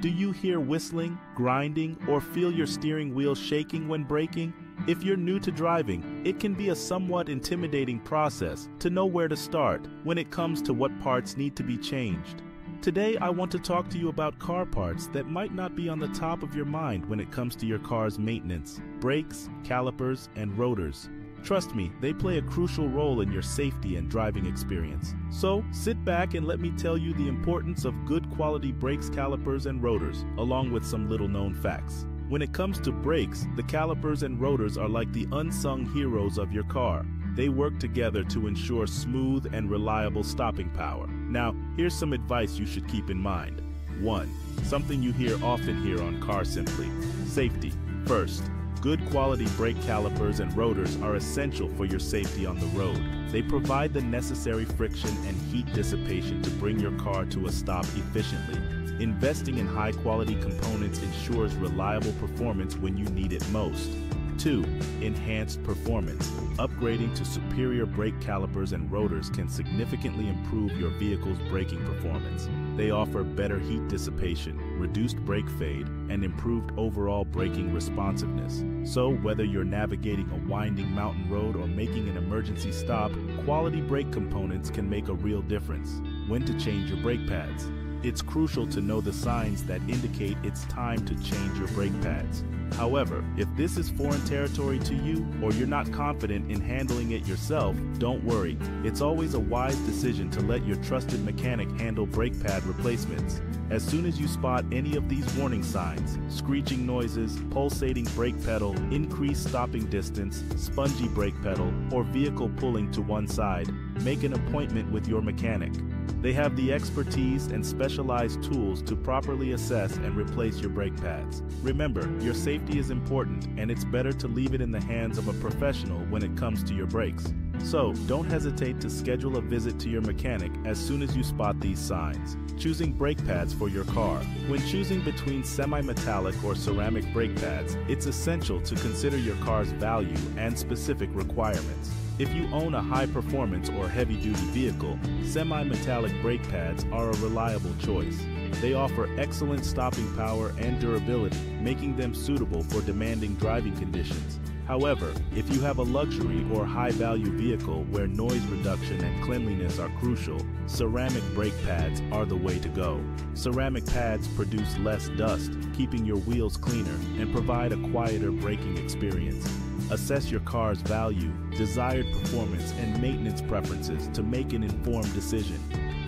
Do you hear whistling, grinding, or feel your steering wheel shaking when braking? If you're new to driving, it can be a somewhat intimidating process to know where to start when it comes to what parts need to be changed. Today, I want to talk to you about car parts that might not be on the top of your mind when it comes to your car's maintenance brakes, calipers, and rotors. Trust me, they play a crucial role in your safety and driving experience. So, sit back and let me tell you the importance of good quality brakes, calipers, and rotors, along with some little known facts. When it comes to brakes, the calipers and rotors are like the unsung heroes of your car. They work together to ensure smooth and reliable stopping power. Now, here's some advice you should keep in mind. 1. Something you hear often here on Car Simply Safety. First, good quality brake calipers and rotors are essential for your safety on the road. They provide the necessary friction and heat dissipation to bring your car to a stop efficiently. Investing in high quality components ensures reliable performance when you need it most. 2. Enhanced performance. Upgrading to superior brake calipers and rotors can significantly improve your vehicle's braking performance. They offer better heat dissipation, reduced brake fade, and improved overall braking responsiveness. So, whether you're navigating a winding mountain road or making an emergency stop, quality brake components can make a real difference. When to change your brake pads. It's crucial to know the signs that indicate it's time to change your brake pads. However, if this is foreign territory to you or you're not confident in handling it yourself, don't worry. It's always a wise decision to let your trusted mechanic handle brake pad replacements. As soon as you spot any of these warning signs, screeching noises, pulsating brake pedal, increased stopping distance, spongy brake pedal, or vehicle pulling to one side, make an appointment with your mechanic. They have the expertise and specialized tools to properly assess and replace your brake pads. Remember, your safety is important and it's better to leave it in the hands of a professional when it comes to your brakes. So, don't hesitate to schedule a visit to your mechanic as soon as you spot these signs. Choosing brake pads for your car. When choosing between semi-metallic or ceramic brake pads, it's essential to consider your car's value and specific requirements. If you own a high performance or heavy duty vehicle, semi metallic brake pads are a reliable choice. They offer excellent stopping power and durability, making them suitable for demanding driving conditions. However, if you have a luxury or high value vehicle where noise reduction and cleanliness are crucial, ceramic brake pads are the way to go. Ceramic pads produce less dust, keeping your wheels cleaner, and provide a quieter braking experience. Assess your car's value, desired performance, and maintenance preferences to make an informed decision.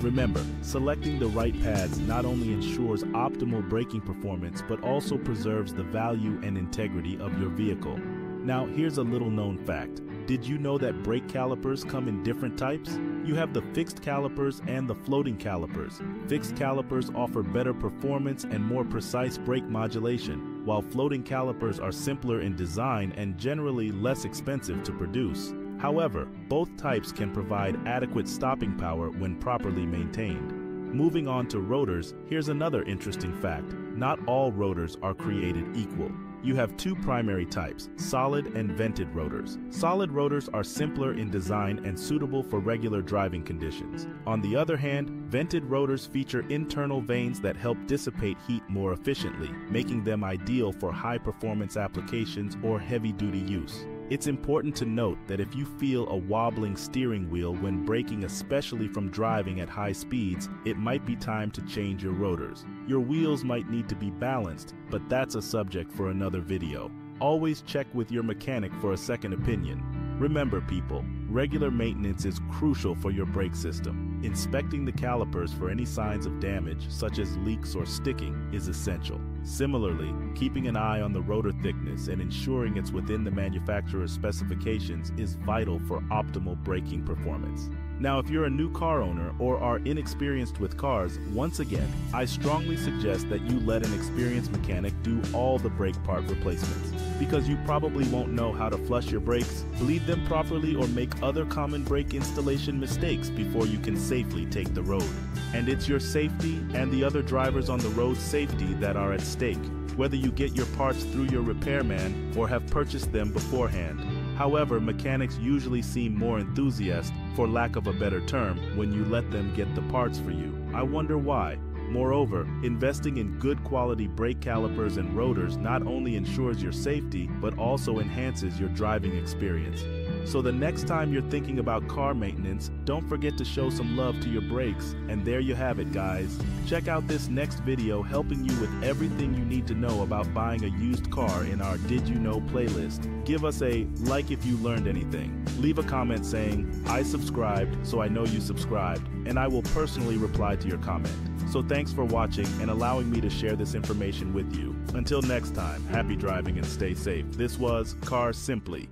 Remember, selecting the right pads not only ensures optimal braking performance but also preserves the value and integrity of your vehicle. Now, here's a little known fact. Did you know that brake calipers come in different types? You have the fixed calipers and the floating calipers. Fixed calipers offer better performance and more precise brake modulation, while floating calipers are simpler in design and generally less expensive to produce. However, both types can provide adequate stopping power when properly maintained. Moving on to rotors, here's another interesting fact. Not all rotors are created equal. You have two primary types, solid and vented rotors. Solid rotors are simpler in design and suitable for regular driving conditions. On the other hand, vented rotors feature internal vanes that help dissipate heat more efficiently, making them ideal for high performance applications or heavy duty use. It's important to note that if you feel a wobbling steering wheel when braking, especially from driving at high speeds, it might be time to change your rotors. Your wheels might need to be balanced, but that's a subject for another video. Always check with your mechanic for a second opinion. Remember people, regular maintenance is crucial for your brake system. Inspecting the calipers for any signs of damage, such as leaks or sticking, is essential. Similarly, keeping an eye on the rotor thickness and ensuring it's within the manufacturer's specifications is vital for optimal braking performance. Now, if you're a new car owner or are inexperienced with cars, once again, I strongly suggest that you let an experienced mechanic do all the brake part replacements. Because you probably won't know how to flush your brakes, bleed them properly, or make other common brake installation mistakes before you can safely take the road. And it's your safety and the other drivers on the road safety that are at stake, whether you get your parts through your repairman or have purchased them beforehand. However, mechanics usually seem more enthusiastic, for lack of a better term, when you let them get the parts for you. I wonder why. Moreover, investing in good quality brake calipers and rotors not only ensures your safety, but also enhances your driving experience. So the next time you're thinking about car maintenance, don't forget to show some love to your brakes. And there you have it, guys. Check out this next video helping you with everything you need to know about buying a used car in our Did You Know playlist. Give us a like if you learned anything. Leave a comment saying, I subscribed, so I know you subscribed, and I will personally reply to your comment. So thanks for watching and allowing me to share this information with you. Until next time, happy driving and stay safe. This was Car Simply.